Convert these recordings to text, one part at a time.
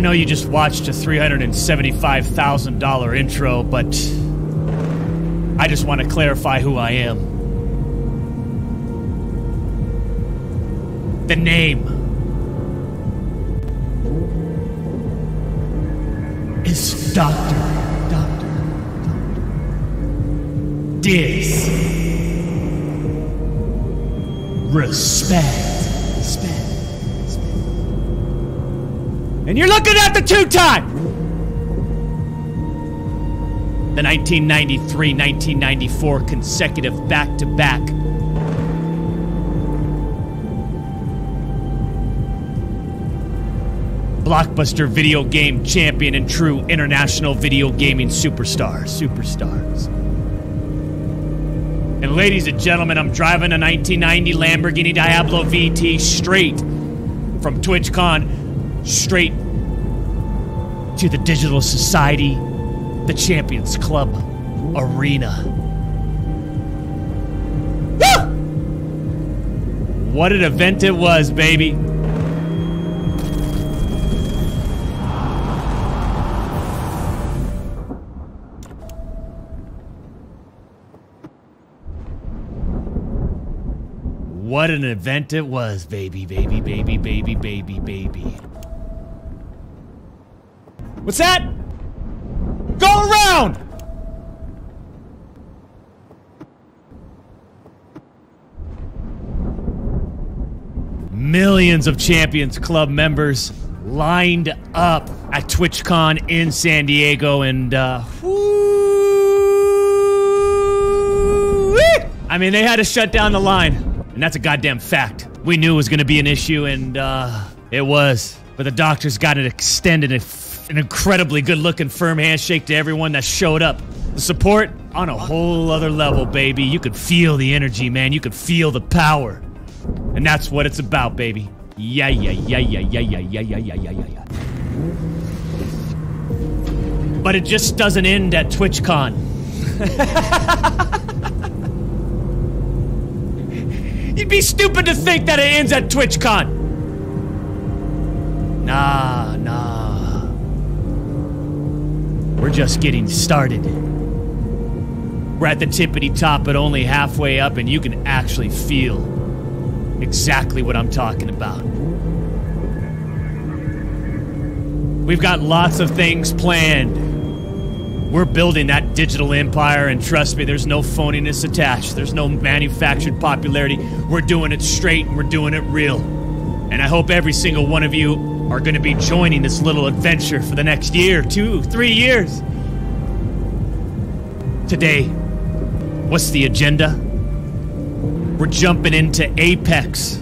I know you just watched a $375,000 intro, but I just want to clarify who I am. The name is Doctor. Doctor. Dis. Respect. Respect. And you're looking at the two time! The 1993 1994 consecutive back to back. Blockbuster video game champion and true international video gaming superstar. Superstars. And ladies and gentlemen, I'm driving a 1990 Lamborghini Diablo VT straight from TwitchCon, straight to the Digital Society, the Champions Club Arena. Woo! What an event it was, baby. What an event it was, baby, baby, baby, baby, baby, baby. What's that? Go around! Millions of Champions Club members lined up at TwitchCon in San Diego, and uh! I mean, they had to shut down the line, and that's a goddamn fact. We knew it was going to be an issue, and uh, it was. But the doctors got it extended, an incredibly good-looking firm handshake to everyone that showed up. The support on a whole other level, baby. You could feel the energy, man. You could feel the power. And that's what it's about, baby. Yeah, yeah, yeah, yeah, yeah, yeah, yeah, yeah, yeah, yeah, yeah, yeah. But it just doesn't end at TwitchCon. You'd be stupid to think that it ends at TwitchCon. Nah, nah. We're just getting started. We're at the tippity top, but only halfway up, and you can actually feel exactly what I'm talking about. We've got lots of things planned. We're building that digital empire, and trust me, there's no phoniness attached. There's no manufactured popularity. We're doing it straight and we're doing it real. And I hope every single one of you are going to be joining this little adventure for the next year, two, three years. Today, what's the agenda? We're jumping into Apex.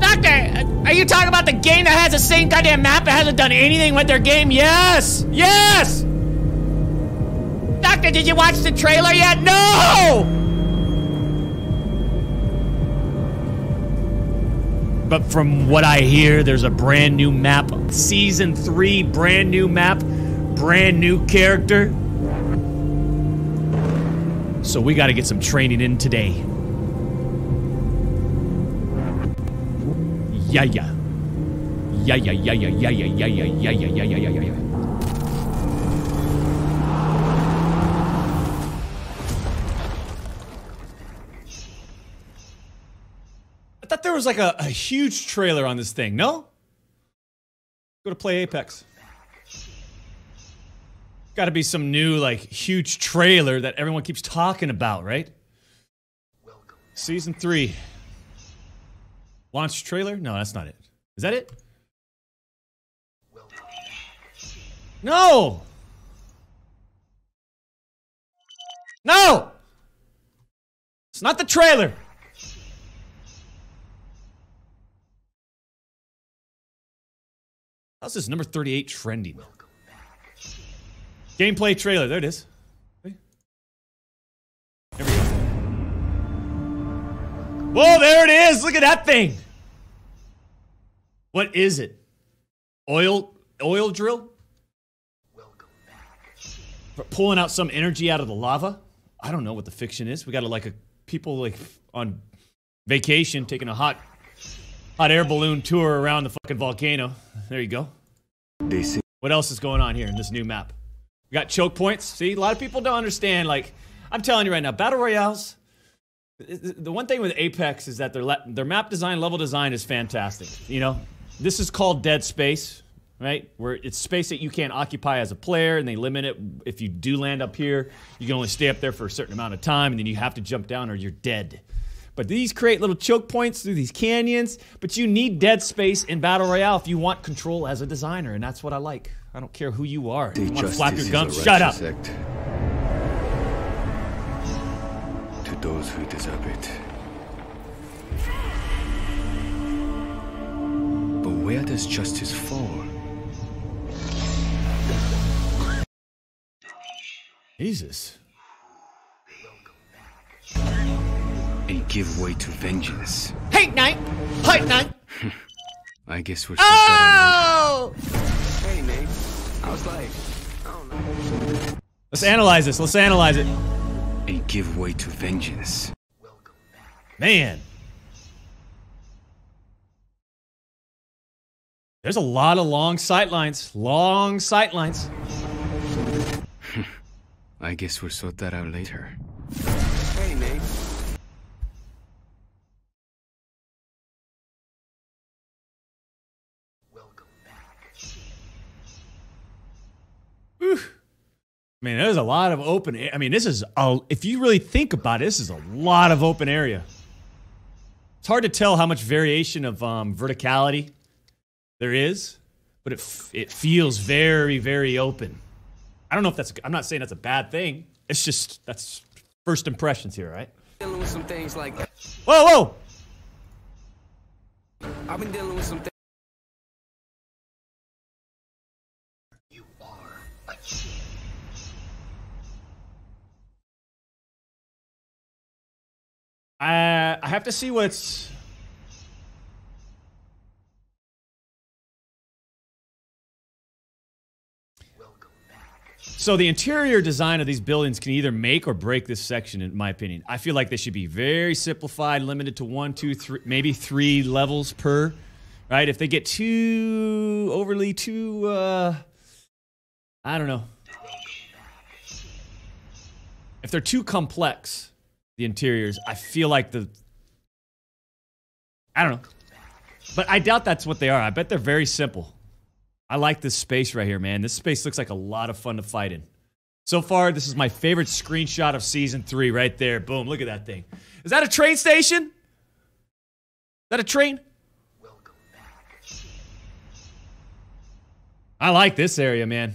Doctor, are you talking about the game that has the same goddamn map that hasn't done anything with their game? Yes! Yes! Doctor, did you watch the trailer yet? No! But from what I hear, there's a brand new map. Season 3, brand new map, brand new character. So we gotta get some training in today. Yeah, yeah. Yeah, yeah, yeah, yeah, yeah, yeah, yeah, yeah, yeah, yeah, yeah, yeah, yeah, was like a, a huge trailer on this thing, no? Go to play Apex. Gotta be some new, like, huge trailer that everyone keeps talking about, right? Season 3. Launch trailer? No, that's not it. Is that it? No! No! It's not the trailer! How's this number 38 trending? Gameplay trailer. There it is. There we go. Whoa, there it is. Look at that thing. What is it? Oil oil drill? Pulling out some energy out of the lava? I don't know what the fiction is. We got like a people like on vacation taking a hot hot air balloon tour around the fucking volcano. There you go. Say What else is going on here in this new map? We got choke points. See, a lot of people don't understand. Like, I'm telling you right now, battle royales. The the one thing with Apex is that their their map design, level design is fantastic. You know, this is called dead space, right? Where it's space that you can't occupy as a player, and they limit it. If you do land up here, you can only stay up there for a certain amount of time, and then you have to jump down or you're dead. But these create little choke points through these canyons. But you need dead space in battle royale if you want control as a designer, and that's what I like. I don't care who you are. You want to flap your gums? Shut up. act. To those who deserve it. But where does justice fall? Jesus. And give way to vengeance. Hate night. Hate night. I guess we're supposed Oh! Hey, Nate. I was like, I don't know. Let's analyze this. Let's analyze it. and give way to vengeance. Man. There's a lot of long sight lines. Long sight lines. I guess we'll sort that out later. Man, there's a lot of open. I mean, this is a, if you really think about it, this is a lot of open area. It's hard to tell how much variation of um, verticality there is, but it f- it feels very very open. I don't know if that's. I'm not saying that's a bad thing. It's just that's first impressions here, right? Dealing with some things like Whoa, whoa! I've been dealing with some things. I I have to see what's. So the interior design of these buildings can either make or break this section, in my opinion. I feel like they should be very simplified, limited to one, two, three, maybe three levels per. Right? If they get too overly too, uh, I don't know. If they're too complex, the interiors, I feel like the. I don't know. But I doubt that's what they are. I bet they're very simple. I like this space right here, man. This space looks like a lot of fun to fight in. So far, this is my favorite screenshot of season three right there. Boom, look at that thing. Is that a train station? Is that a train? I like this area, man.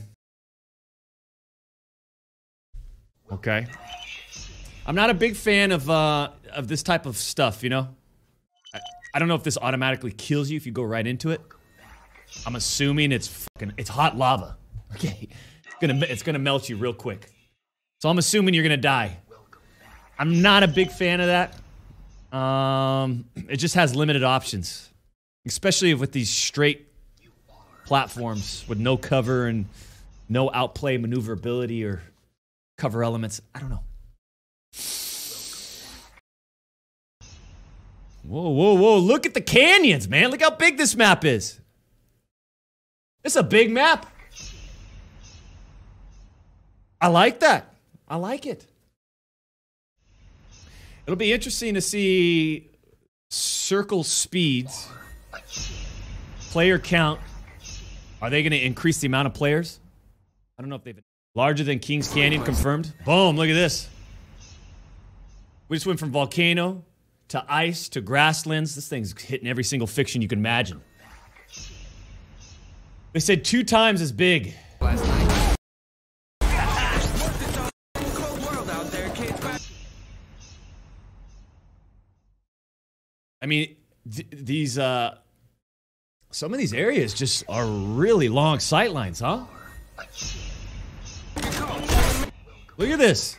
Okay. I'm not a big fan of uh, of this type of stuff, you know? I, I don't know if this automatically kills you if you go right into it. I'm assuming it's fucking it's hot lava. Okay. It's gonna it's gonna melt you real quick. So I'm assuming you're gonna die. I'm not a big fan of that. Um it just has limited options. Especially with these straight platforms with no cover and no outplay maneuverability or cover elements. I don't know. Whoa, whoa, whoa. Look at the canyons, man. Look how big this map is. It's a big map. I like that. I like it. It'll be interesting to see circle speeds, player count. Are they going to increase the amount of players? I don't know if they've larger than Kings Canyon confirmed. Boom! Look at this. We just went from volcano to ice to grasslands. This thing's hitting every single fiction you can imagine. They said two times as big. I mean, th- these uh, some of these areas just are really long sight lines, huh? Look at this.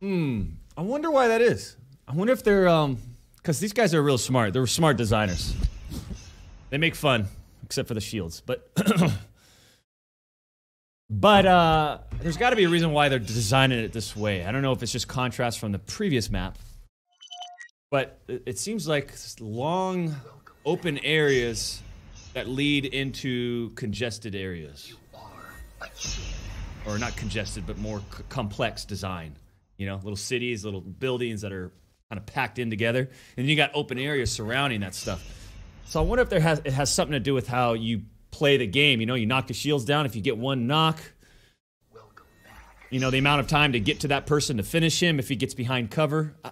Hmm. I wonder why that is. I wonder if they're um, because these guys are real smart. They're smart designers. They make fun, except for the shields. But But uh, there's got to be a reason why they're designing it this way. I don't know if it's just contrast from the previous map, but it, it seems like long, open areas that lead into congested areas, or not congested, but more complex design. You know, little cities, little buildings that are kind of packed in together, and you got open areas surrounding that stuff. So I wonder if there has it has something to do with how you play the game. You know, you knock the shields down. If you get one knock, you know the amount of time to get to that person to finish him if he gets behind cover. I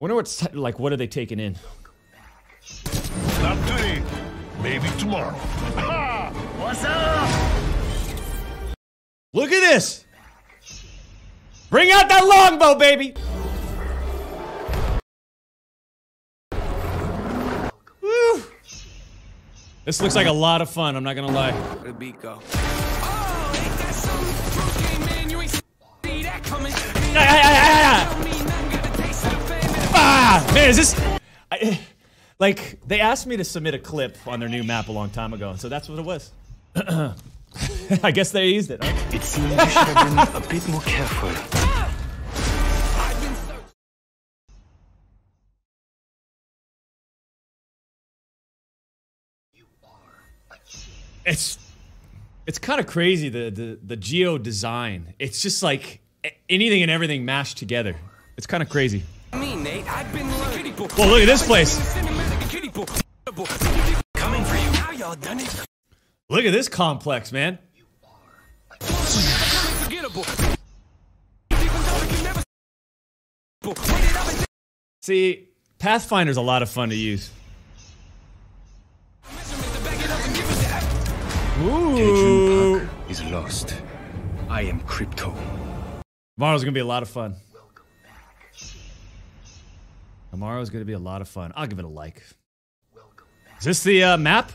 wonder what's like. What are they taking in? Not today. Maybe tomorrow. What's up? Look at this. Bring out that longbow, baby. Woo. This looks like a lot of fun. I'm not gonna lie. Where the beat go? Oh, ain't that something? Broke game, man, you ain't see that coming. Ah, Don't mean nothing, got a taste of the fame. Man, is this? I, like they asked me to submit a clip on their new map a long time ago, so that's what it was. I guess they used it. huh? It seems you should have been a bit more careful. It's it's kind of crazy the the the geo design. It's just like anything and everything mashed together. It's kind of crazy. Me, Nate, I've been learning. Well, look at this place. Cinematic kiddie pool. Coming for you. How y'all done it? Look at this complex, man. Unforgettable. Even though it can never. Waited up and See, Pathfinder's a lot of fun to use. That. Park is lost. I am Crypto. Tomorrow's gonna be a lot of fun. Tomorrow's gonna be a lot of fun. I'll give it a like. Is this the uh, map?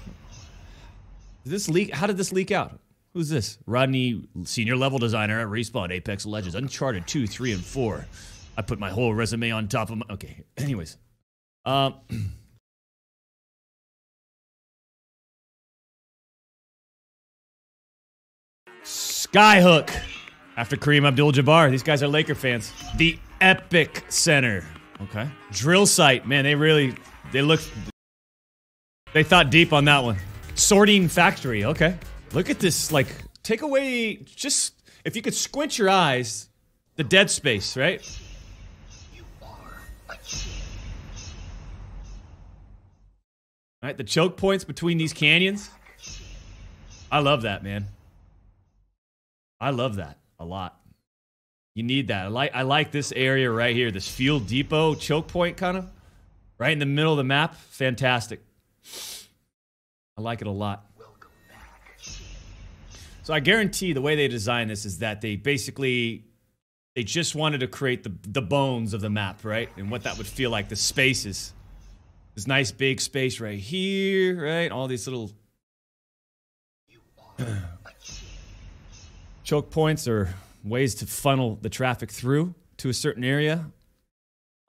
Did this leak? How did this leak out? Who's this? Rodney, senior level designer at Respawn, Apex Legends, Uncharted 2, 3, and 4. I put my whole resume on top of my. Okay, anyways. Um. Skyhook. After Kareem Abdul Jabbar, these guys are Laker fans. The Epicenter. Okay. Drill site. Man, they really they look they thought deep on that one. Sorting factory. Okay. Look at this like take away just if you could squint your eyes the dead space, right? All right, the choke points between these canyons. I love that, man. I love that a lot. You need that. I like I like this area right here, this fuel depot choke point kind of right in the middle of the map. Fantastic. I like it a lot. So I guarantee the way they designed this is that they basically they just wanted to create the the bones of the map, right? And what that would feel like, the spaces. This nice big space right here, right? All these little choke points or ways to funnel the traffic through to a certain area.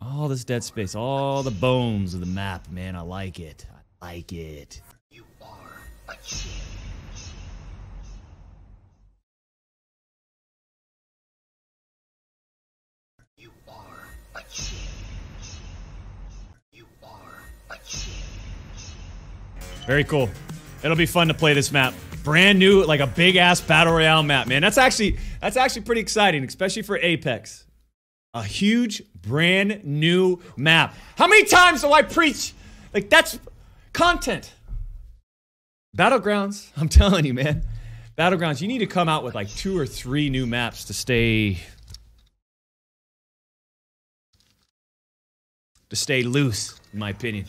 All this dead space, all the bones of the map, man. I like it. I like it. Very cool. It'll be fun to play this map. Brand new, like a big ass battle royale map, man. That's actually that's actually pretty exciting, especially for Apex. A huge, brand new map. How many times do I preach? Like that's content. Battlegrounds, I'm telling you, man. Battlegrounds, you need to come out with like two or three new maps to stay to stay loose, in my opinion.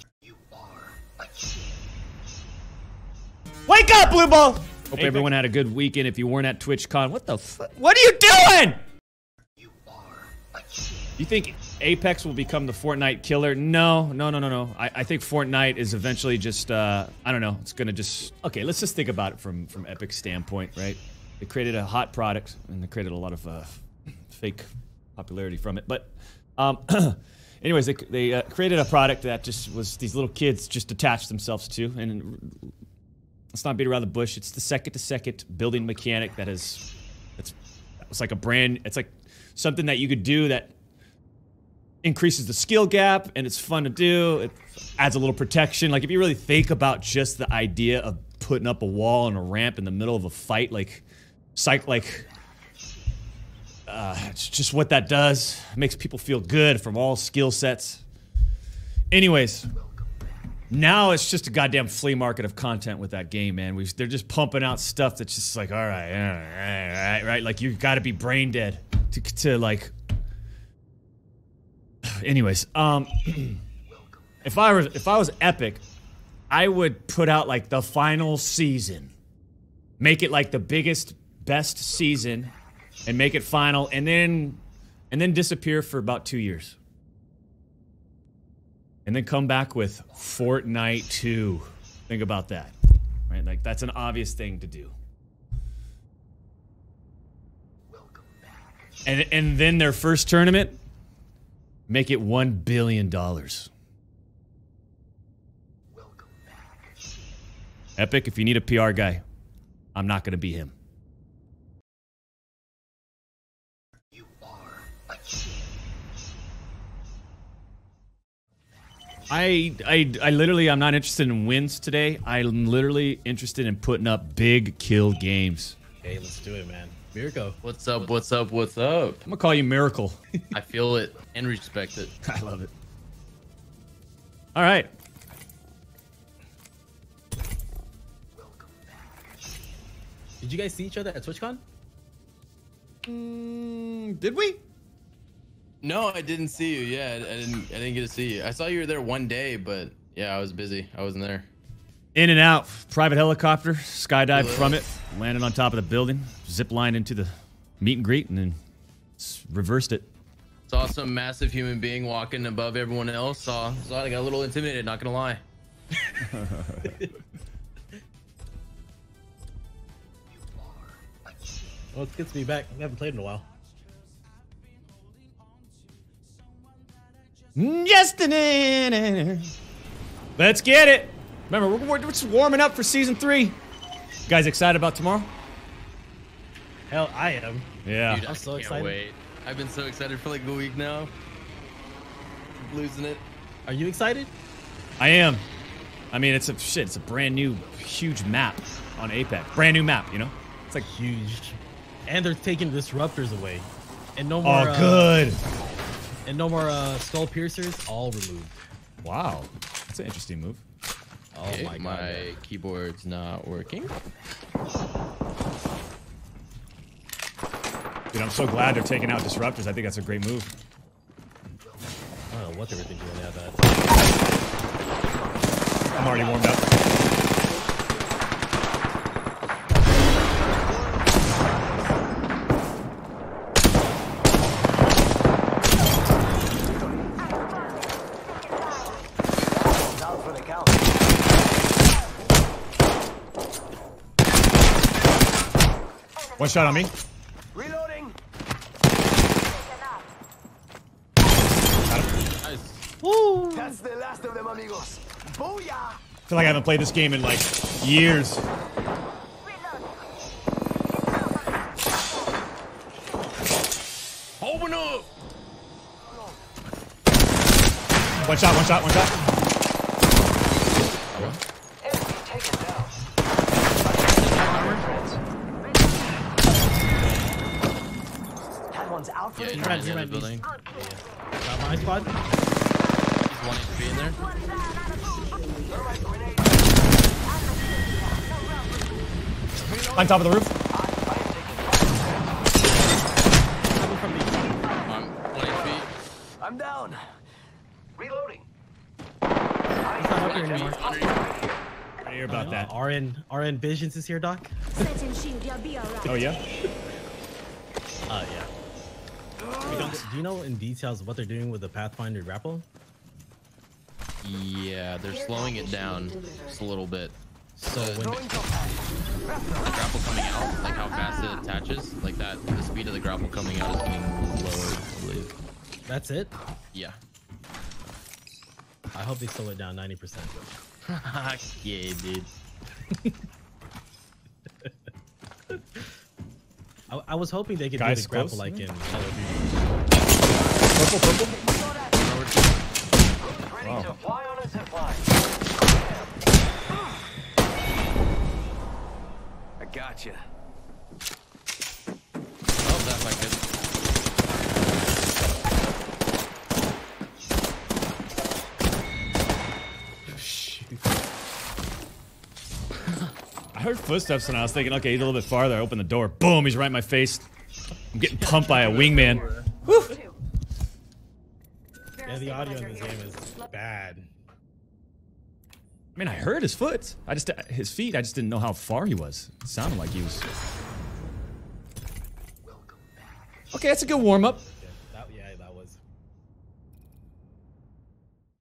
Wake up, Blue Ball! Hope everyone had a good weekend. If you weren't at TwitchCon, what the fuck? What are you doing? You are You think Apex will become the Fortnite killer? No, no, no, no, no. I, I think Fortnite is eventually just, uh, I don't know. It's gonna just okay. Let's just think about it from from Epic's standpoint, right? They created a hot product and they created a lot of uh, fake popularity from it, but um, anyways, they they uh, created a product that just was these little kids just attached themselves to and let's not beat around the bush. It's the second to second building mechanic that is, it's, it's like a brand. It's like something that you could do that increases the skill gap and it's fun to do. It adds a little protection. Like if you really think about just the idea of putting up a wall and a ramp in the middle of a fight, like, psych, like. Uh, it's just what that does. It makes people feel good from all skill sets. Anyways, now it's just a goddamn flea market of content with that game, man. We they're just pumping out stuff that's just like, all right, all right, all right, right. Like you've got to be brain dead to, to like. Anyways, um, if I was if I was Epic, I would put out like the final season, make it like the biggest, best season, and make it final, and then and then disappear for about two years and then come back with Fortnite 2. Think about that. Right? Like that's an obvious thing to do. And and then their first tournament make it 1 billion dollars. Epic, if you need a PR guy, I'm not going to be him. I, I, I literally, I'm not interested in wins today. I'm literally interested in putting up big kill games. Hey, let's do it, man. Mirko. What's up? What's up? What's up? I'm gonna call you Miracle. I feel it and respect it. I love it. All right. Did you guys see each other at TwitchCon? Mm, did we? No, I didn't see you. Yeah, I didn't. I didn't get to see you. I saw you were there one day, but yeah, I was busy. I wasn't there. In and out. Private helicopter. Skydived from it. Landed on top of the building. Zip line into the meet and greet, and then reversed it. Saw some massive human being walking above everyone else. Saw. Saw. I got a little intimidated. Not gonna lie. Well, it's good to be back. We haven't played in a while. Destiny. Let's get it. Remember, we're, we're just warming up for season three. You guys excited about tomorrow? Hell, I am. Yeah. Dude, I I'm so can't excited. wait. I've been so excited for like a week now. Losing it. Are you excited? I am. I mean, it's a shit. It's a brand new, huge map on Apex. Brand new map, you know. It's like huge. And they're taking disruptors away. And no Oh, more uh, good. And no more uh, skull piercers, all removed. Wow, that's an interesting move. Oh Okay, my god. my man. keyboard's not working. Dude, I'm so glad they're taking out disruptors. I think that's a great move. I don't know what they were thinking when they had that. I'm already warmed up. One shot on me. Reloading. Nice. That's the last of them, amigos. Booyah! I feel like I haven't played this game in like years. Open up. One shot, one shot, one shot. Enemy taken down. That one's out for Yeah, the he's ran, in he the ran, building. Got my squad? He's wanting to be in there. On top of the roof. Coming from me. I'm 20 feet. I'm down. Reloading. He's not up here anymore. I hear about that. RN RN Visions is here, Doc. Setting shield, you'll be alright. Oh yeah. Uh, yeah. Max, do you know in details what they're doing with the Pathfinder grapple? Yeah, they're slowing it down just a little bit. So when the, the grapple coming out, like how fast it attaches, like that, the speed of the grapple coming out is being lowered, I believe. That's it? Yeah. I hope they slow it down 90%. yeah, dude. I, I, was hoping they could Guys do the grapple like in mm-hmm. Call of Duty. Purple, purple. Zip. I got you. Oh, that might get. I heard footsteps and I was thinking, okay, he's a little bit farther. I open the door. Boom, he's right in my face. I'm getting pumped by a wingman. The audio in this game is bad. I mean, I heard his foot. I just uh, his feet. I just didn't know how far he was. It sounded like he was. Okay, that's a good warm up.